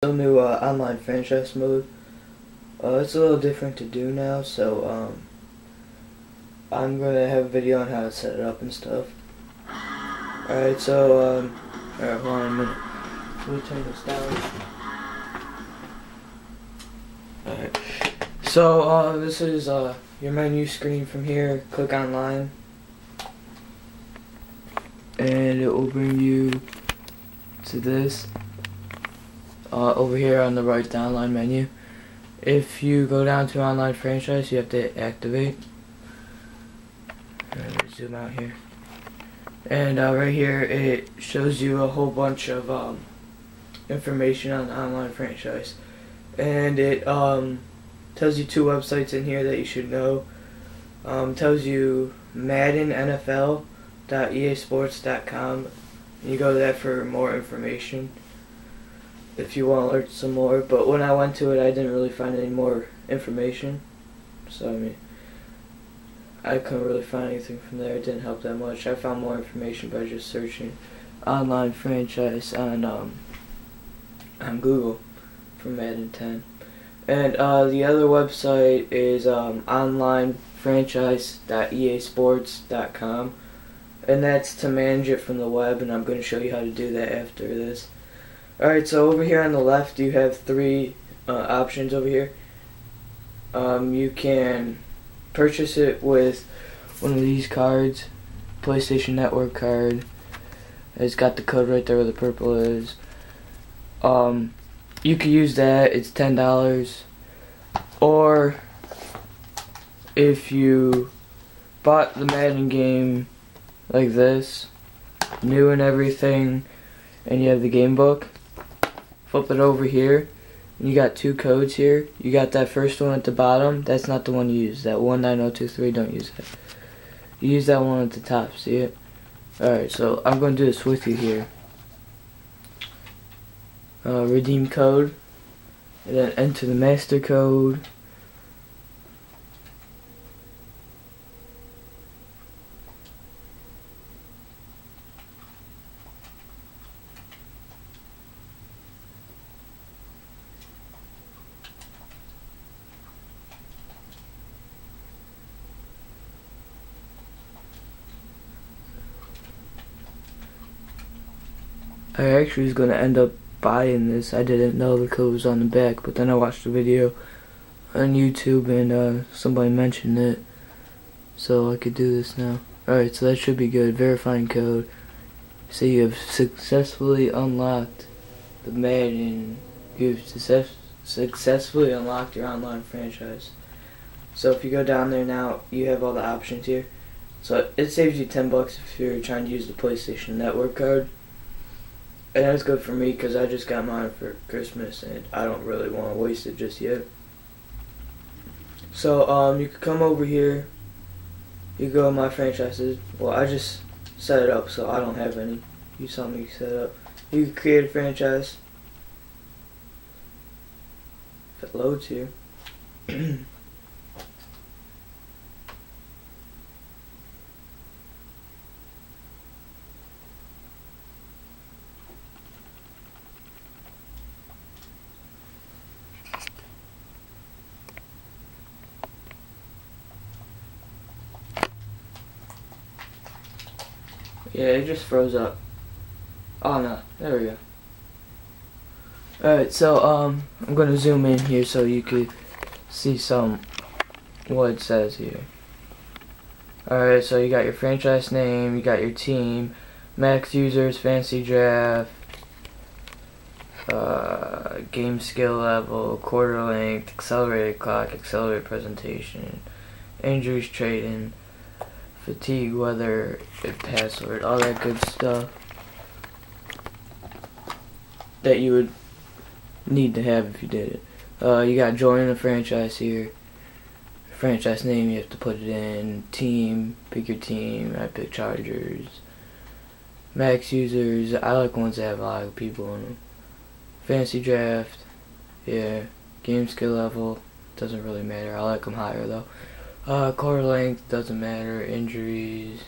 still new uh, online franchise mode. Uh, it's a little different to do now, so um, I'm gonna have a video on how to set it up and stuff. Alright, so um, alright, hold on a minute. Let me turn this down. Alright, so uh, this is uh, your menu screen from here. Click online, and it will bring you to this uh, over here on the right downline menu. If you go down to online franchise, you have to activate. Zoom out here. And uh, right here, it shows you a whole bunch of um, information on the online franchise. And it um, tells you two websites in here that you should know. Um, tells you Madden NFL.easports.com. You go that for more information if you want to learn some more. But when I went to it, I didn't really find any more information. So I mean, I couldn't really find anything from there. It didn't help that much. I found more information by just searching online franchise on um, on Google for Madden 10. And uh, the other website is um, onlinefranchise.easports.com. And that's to manage it from the web, and I'm going to show you how to do that after this. Alright, so over here on the left you have three uh, options over here. Um, you can purchase it with one of these cards, PlayStation Network card. It's got the code right there where the purple is. Um, you can use that, it's $10. Or if you bought the Madden game like this, new and everything, and you have the game book, flip it over here. You got two codes here. You got that first one at the bottom. That's not the one you use. That 19023 don't use that. You use that one at the top see it? Alright so I'm going to do this with you here. Uh, redeem code. And then enter the master code I actually was going to end up buying this. I didn't know the code was on the back, but then I watched the video on YouTube and uh, somebody mentioned it. So I could do this now. Alright, so that should be good. Verifying code. So you have successfully unlocked the Madden. You've success successfully unlocked your online franchise. So if you go down there now, you have all the options here. So it saves you 10 bucks if you're trying to use the PlayStation Network card. And that's good for me because I just got mine for Christmas and I don't really want to waste it just yet. So um, you can come over here. You go to my franchises. Well, I just set it up so I don't have any. You saw me set up. You create a franchise. If it loads here. Yeah, it just froze up. Oh no, there we go. Alright, so um, I'm gonna zoom in here so you could see some what it says here. Alright, so you got your franchise name, you got your team, max users, fancy draft, uh, game skill level, quarter length, accelerated clock, accelerated presentation, injuries trading, fatigue, weather, password, all that good stuff that you would need to have if you did it. Uh, you got joining a franchise here. Franchise name, you have to put it in. Team, pick your team. I pick Chargers. Max users, I like ones that have a lot of people in them. Fancy draft, yeah. Game skill level, doesn't really matter. I like them higher though. Uh, core length doesn't matter. Injuries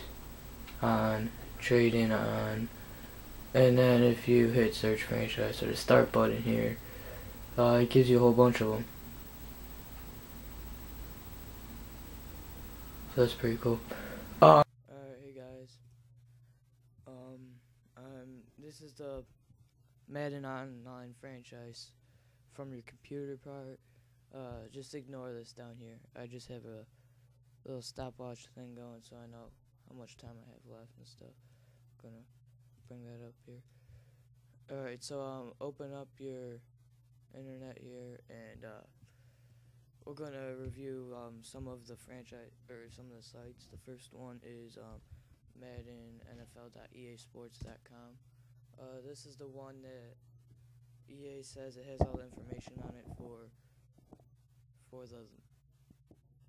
on. Trading on. And then if you hit search franchise or the start button here, Uh, it gives you a whole bunch of them. So that's pretty cool. Uh, Alright, hey guys. Um, um, this is the Madden Online franchise from your computer part. Uh, just ignore this down here. I just have a little stopwatch thing going so I know how much time I have left and stuff. I'm gonna bring that up here. Alright, so um, open up your internet here and uh, we're to review um, some of the franchise or some of the sites. The first one is um, Madden NFL.easports.com. Uh, this is the one that EA says it has all the information on it for for the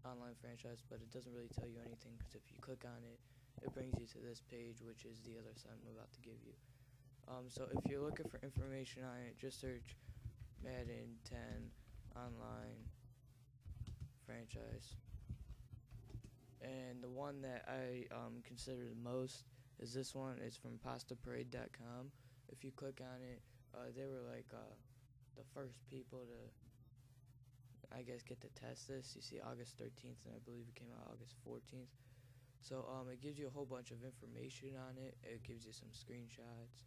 online franchise, but it doesn't really tell you anything because if you click on it, it brings you to this page, which is the other site I'm about to give you. Um, so if you're looking for information on it, just search Madden 10 online franchise. And the one that I um, consider the most is this one. It's from PastaParade.com. If you click on it, uh, they were like uh, the first people to, I guess, get to test this. You see August 13th, and I believe it came out August 14th. So um, it gives you a whole bunch of information on it. It gives you some screenshots.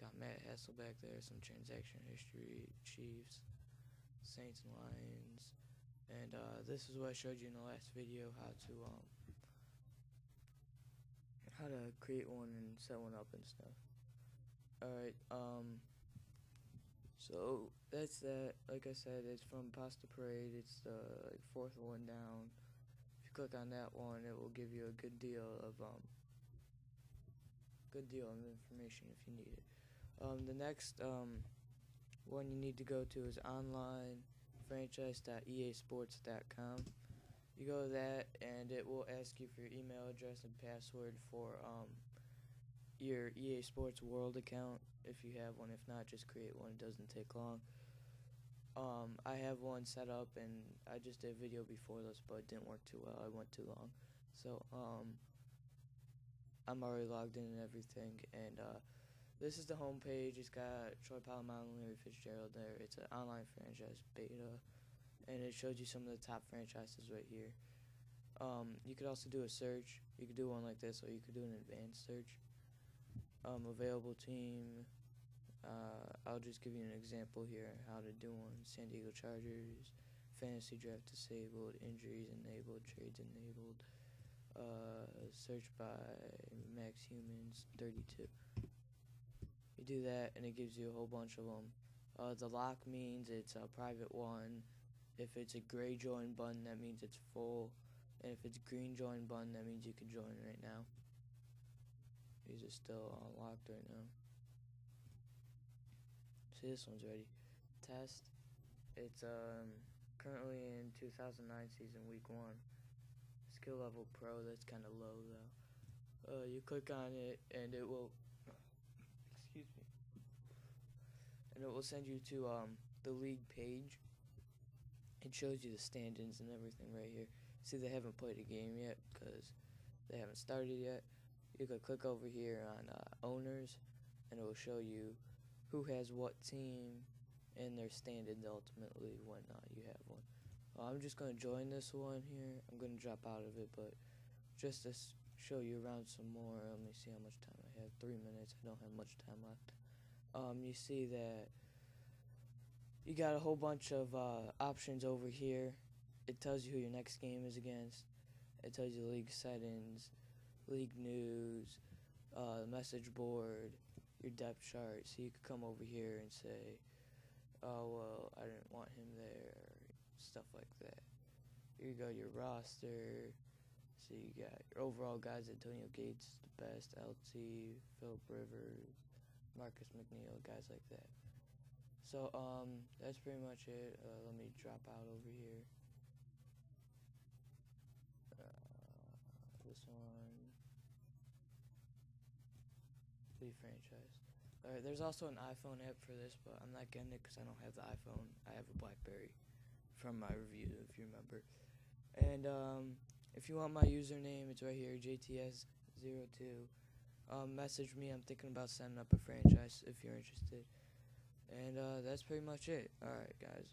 Got Matt Hasselbeck there, some transaction history, Chiefs, Saints and Lions, and uh, this is what I showed you in the last video how to um, how to create one and set one up and stuff. Alright, um, so that's that. Like I said, it's from Pasta Parade. It's the like, fourth one down. If you click on that one, it will give you a good deal of um, good deal of information if you need it. Um, the next um, one you need to go to is online franchise.easports.com. You go to that, and it will ask you for your email address and password for um, your EA Sports World account if you have one. If not, just create one. It doesn't take long. Um, I have one set up, and I just did a video before this, but it didn't work too well. I went too long. So, um, I'm already logged in and everything, and uh, this is the home page. It's got Troy and Larry Fitzgerald there. It's an online franchise beta, and it shows you some of the top franchises right here. Um, you could also do a search. You could do one like this, or you could do an advanced search. Um, available team. Uh, I'll just give you an example here how to do one. San Diego Chargers, fantasy draft disabled, injuries enabled, trades enabled. Uh, search by max humans 32. You do that, and it gives you a whole bunch of them. Uh, the lock means it's a private one. If it's a gray join button, that means it's full. And if it's green join button, that means you can join right now. These are still unlocked right now. See, this one's ready. Test. It's um currently in 2009 season week one. Skill level pro. That's kind of low though. Uh, you click on it, and it will excuse me. And it will send you to um, the league page. It shows you the standings and everything right here. See, they haven't played a game yet because they haven't started yet. You can click over here on uh, owners, and it will show you who has what team and their standings ultimately when uh, you have one. Uh, I'm just going to join this one here. I'm going to drop out of it, but just to show you around some more. Let me see how much time I have. Three minutes. I don't have much time left. Um, you see that you got a whole bunch of uh, options over here. It tells you who your next game is against. It tells you the league settings, league news, uh, message board, your depth chart. So you could come over here and say, oh, well, I didn't want him there, stuff like that. Here you go, your roster. So you got your overall guys, Antonio Gates, the best, LT, Philip Rivers, Marcus McNeill, guys like that. So um, that's pretty much it. Uh, let me drop out over here. Uh, this one, leave franchise. Alright, there's also an iPhone app for this, but I'm not getting it because I don't have the iPhone. I have a BlackBerry from my review, if you remember. And um, if you want my username, it's right here, JTS02. Um, message me. I'm thinking about setting up a franchise if you're interested. And uh, that's pretty much it. Alright, guys.